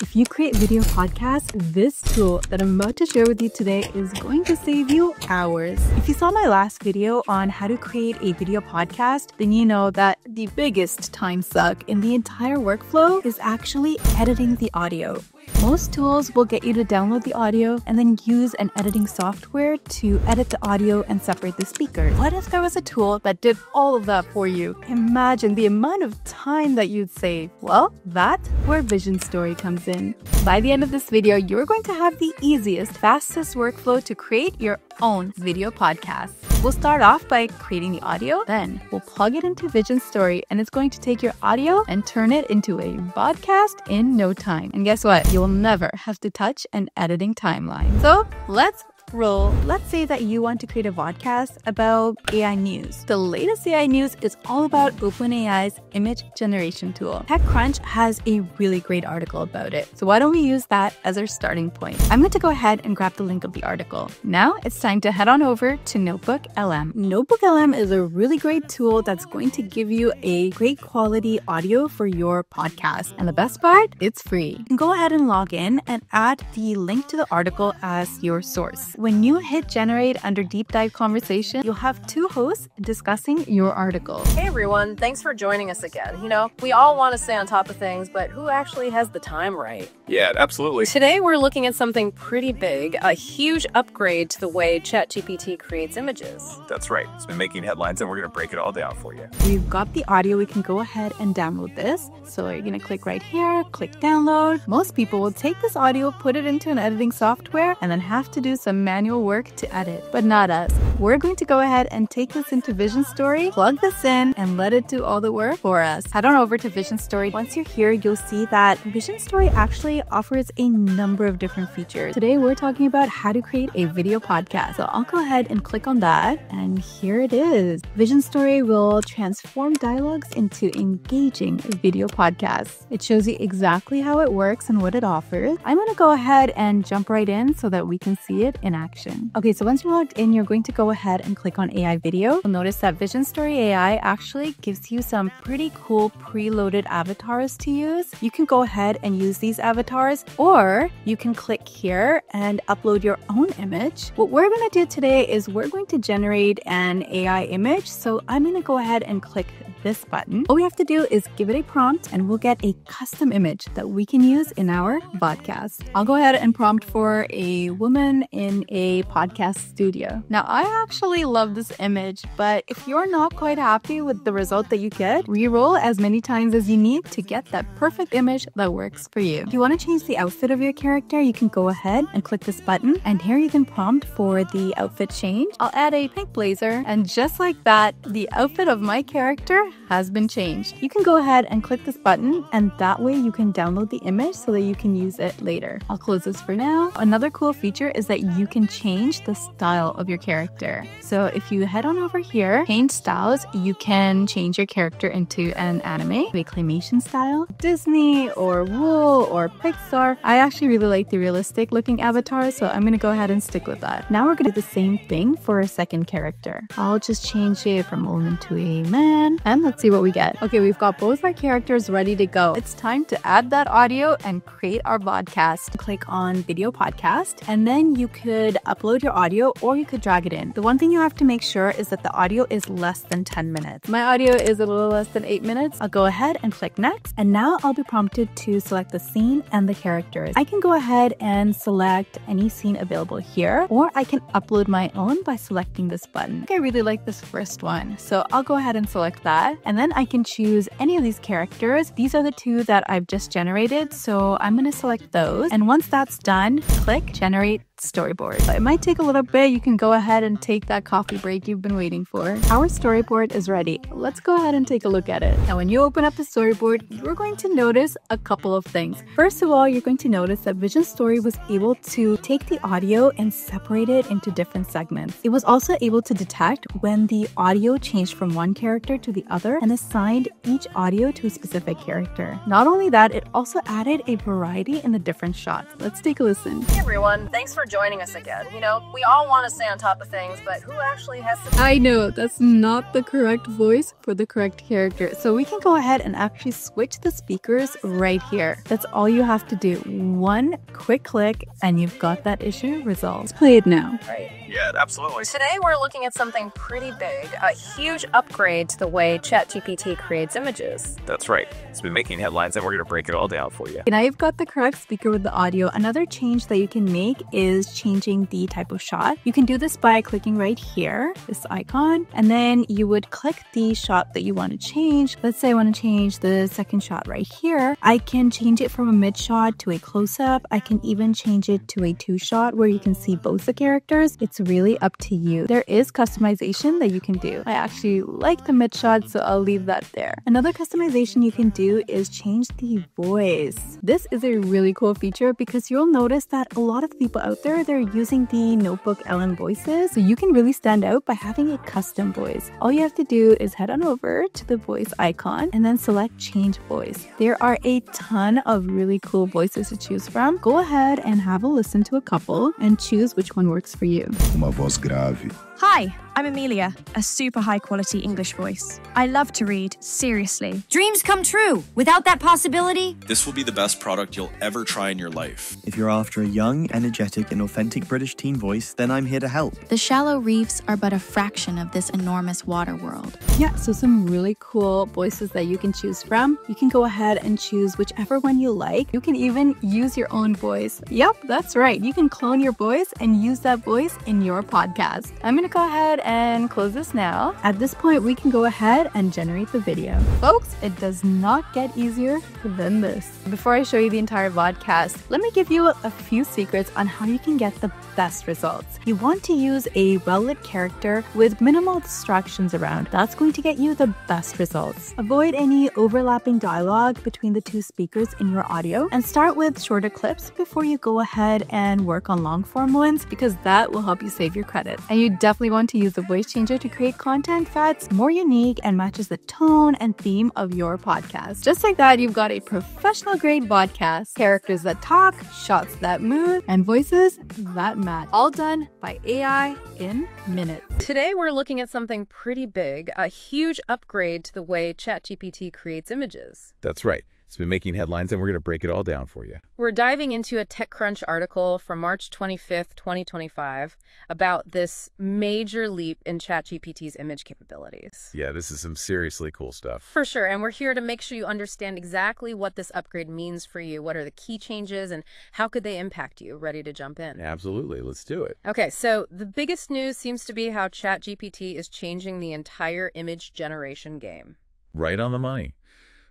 If you create video podcasts, this tool that I'm about to share with you today is going to save you hours. If you saw my last video on how to create a video podcast, then you know that the biggest time suck in the entire workflow is actually editing the audio. Most tools will get you to download the audio and then use an editing software to edit the audio and separate the speakers. What if there was a tool that did all of that for you? Imagine the amount of time that you'd save. Well, that's where Vision Story comes in. By the end of this video, you're going to have the easiest, fastest workflow to create your own video podcast. We'll start off by creating the audio, then we'll plug it into Vision Story, and it's going to take your audio and turn it into a podcast in no time. And guess what? You'll never have to touch an editing timeline. So let's roll. Let's say that you want to create a podcast about AI news. The latest AI news is all about OpenAI's image generation tool. TechCrunch has a really great article about it. So why don't we use that as our starting point? I'm going to go ahead and grab the link of the article. Now it's time to head on over to Notebook LM. Notebook LM is a really great tool that's going to give you a great quality audio for your podcast. And the best part, it's free. Go ahead and log in and add the link to the article as your source. When you hit generate under deep dive conversation, you'll have two hosts discussing your article. Hey everyone, thanks for joining us again. You know, we all want to stay on top of things, but who actually has the time right? Yeah, absolutely. Today we're looking at something pretty big, a huge upgrade to the way ChatGPT creates images. That's right. It's been making headlines and we're going to break it all down for you. We've got the audio, we can go ahead and download this. So you're gonna click right here, click download. Most people will take this audio, put it into an editing software, and then have to do some manual work to edit, but not us. We're going to go ahead and take this into Vision Story, plug this in, and let it do all the work for us. Head on over to Vision Story. Once you're here, you'll see that Vision Story actually offers a number of different features. Today, we're talking about how to create a video podcast. So I'll go ahead and click on that, and here it is. Vision Story will transform dialogues into engaging video podcasts. It shows you exactly how it works and what it offers. I'm going to go ahead and jump right in so that we can see it in action. Okay, so once you're logged in, you're going to go ahead and click on AI video. You'll notice that Vision Story AI actually gives you some pretty cool preloaded avatars to use. You can go ahead and use these avatars, or you can click here and upload your own image. What we're going to do today is we're going to generate an AI image. So I'm going to go ahead and click this button. All we have to do is give it a prompt and we'll get a custom image that we can use in our podcast. I'll go ahead and prompt for a woman in a podcast studio. Now, I actually love this image, but if you're not quite happy with the result that you get, re-roll as many times as you need to get that perfect image that works for you. If you want to change the outfit of your character, you can go ahead and click this button, and here you can prompt for the outfit change. I'll add a pink blazer, and just like that, the outfit of my character has been changed. You can go ahead and click this button, and that way you can download the image so that you can use it later. I'll close this for now. Another cool feature is that you can change the style of your character. So if you head on over here, change styles, you can change your character into an anime, a claymation style, Disney or Wool or Pixar. I actually really like the realistic looking avatar, so I'm gonna go ahead and stick with that. Now we're gonna do the same thing for a second character. I'll just change it from woman to a man, and let's see what we get. Okay, we've got both our characters ready to go. It's time to add that audio and create our podcast. Click on video podcast, and then you could upload your audio or you could drag it in. The one thing you have to make sure is that the audio is less than 10 minutes. My audio is a little less than 8 minutes. I'll go ahead and click next, and now I'll be prompted to select the scene and the characters. I can go ahead and select any scene available here, or I can upload my own by selecting this button. I really like this first one, so I'll go ahead and select that, and then I can choose any of these characters. These are the two that I've just generated, so I'm gonna select those, and once that's done, click generate storyboard. It might take a little bit. You can go ahead and take that coffee break you've been waiting for. Our storyboard is ready. Let's go ahead and take a look at it. Now, when you open up the storyboard, you're going to notice a couple of things. First of all, you're going to notice that Vision Story was able to take the audio and separate it into different segments. It was also able to detect when the audio changed from one character to the other and assigned each audio to a specific character. Not only that, it also added a variety in the different shots. Let's take a listen. Hey everyone, thanks for joining us again. You know, we all want to stay on top of things, but who actually has to. I know that's not the correct voice for the correct character. So we can go ahead and actually switch the speakers right here. That's all you have to do. One quick click and you've got that issue resolved. Let's play it now. Right. Yeah, absolutely. Today we're looking at something pretty big, a huge upgrade to the way ChatGPT creates images. That's right. It's been making headlines and we're going to break it all down for you. Now you've got the correct speaker with the audio. Another change that you can make is changing the type of shot. You can do this by clicking right here, this icon, and then you would click the shot that you want to change. Let's say I want to change the second shot right here. I can change it from a mid shot to a close up. I can even change it to a two shot where you can see both the characters. It's really up to you. There is customization that you can do. I actually like the mid shot, so I'll leave that there. Another customization you can do is change the voice. This is a really cool feature because you'll notice that a lot of people out there, they're using the Notebook LM voices. So you can really stand out by having a custom voice. All you have to do is head on over to the voice icon and then select change voice. There are a ton of really cool voices to choose from. Go ahead and have a listen to a couple and choose which one works for you. Uma voz grave. Hi, I'm Amelia, a super high quality English voice. I love to read, seriously. Dreams come true. Without that possibility, This will be the best product you'll ever try in your life. If you're after a young, energetic, and authentic British teen voice, then I'm here to help. The shallow reefs are but a fraction of this enormous water world. Yeah, so some really cool voices that you can choose from. You can go ahead and choose whichever one you like. You can even use your own voice. Yep, that's right. You can clone your voice and use that voice in your podcast. I'm gonna go ahead and close this now. At this point, we can go ahead and generate the video. Folks, it does not get easier than this. Before I show you the entire vodcast, let me give you a few secrets on how you can get the best results. You want to use a well lit character with minimal distractions around. That's going to get you the best results. Avoid any overlapping dialogue between the two speakers in your audio and start with shorter clips before you go ahead and work on long form ones because that will help you save your credits. And you definitely want to use the voice changer to create content that's more unique and matches the tone and theme of your podcast. Just like that, you've got a professional grade podcast, characters that talk, shots that move, and voices that match. All done by AI in minutes. Today we're looking at something pretty big, a huge upgrade to the way ChatGPT creates images. That's right. It's been making headlines and we're going to break it all down for you. We're diving into a TechCrunch article from March 25th, 2025, about this major leap in ChatGPT's image capabilities. Yeah, this is some seriously cool stuff. For sure, and we're here to make sure you understand exactly what this upgrade means for you. What are the key changes and how could they impact you? Ready to jump in? Absolutely. Let's do it. Okay, so the biggest news seems to be how ChatGPT is changing the entire image generation game. Right on the money.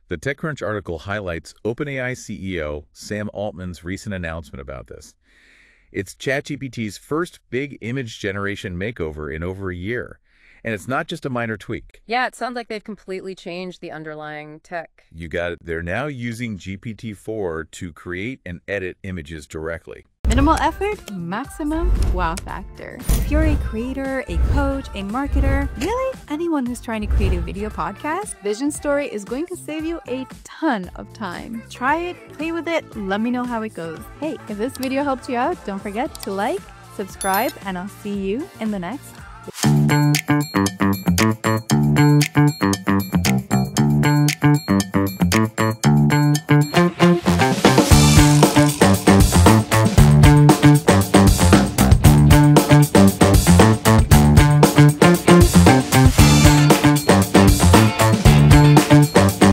The TechCrunch article highlights OpenAI CEO Sam Altman's recent announcement about this. It's ChatGPT's first big image generation makeover in over a year, and it's not just a minor tweak. Yeah, it sounds like they've completely changed the underlying tech. You got it. They're now using GPT-4 to create and edit images directly. Minimal effort, maximum wow factor. If you're a creator, a coach, a marketer, really anyone who's trying to create a video podcast, Vision Story is going to save you a ton of time. Try it, play with it, let me know how it goes. Hey, if this video helped you out, don't forget to like, subscribe, and I'll see you in the next.